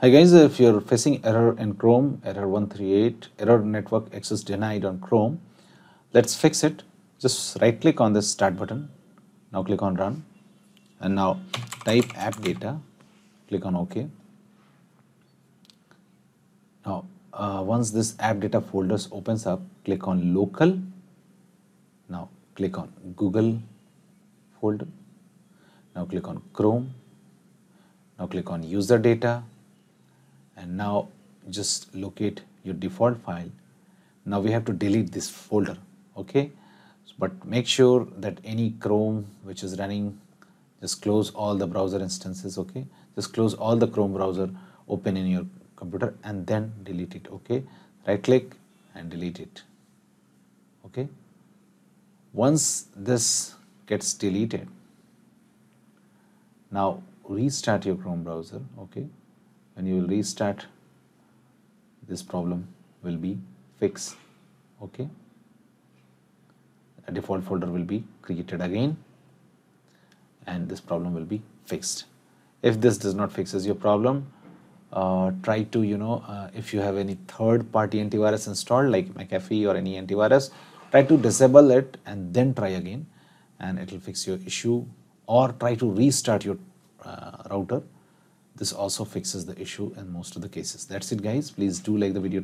Hi guys, if you're facing error in Chrome, error 138, error network access denied on Chrome, let's fix it. Just right click on this start button. Now click on run and now type app data, click on OK. Now uh, once this app data folders opens up, click on local. Now click on Google folder. Now click on Chrome. Now click on user data and now just locate your default file. Now we have to delete this folder okay? But make sure that any chrome which is running just close all the browser instances okay? Just close all the chrome browser open in your computer and then delete it okay? Right click and delete it okay? Once this gets deleted now restart your chrome browser okay when you will restart this problem will be fixed okay? A default folder will be created again and this problem will be fixed. If this does not fixes your problem uh, try to you know uh, if you have any third party antivirus installed like McAfee or any antivirus try to disable it and then try again and it will fix your issue or try to restart your uh, router this also fixes the issue in most of the cases. That's it guys. Please do like the video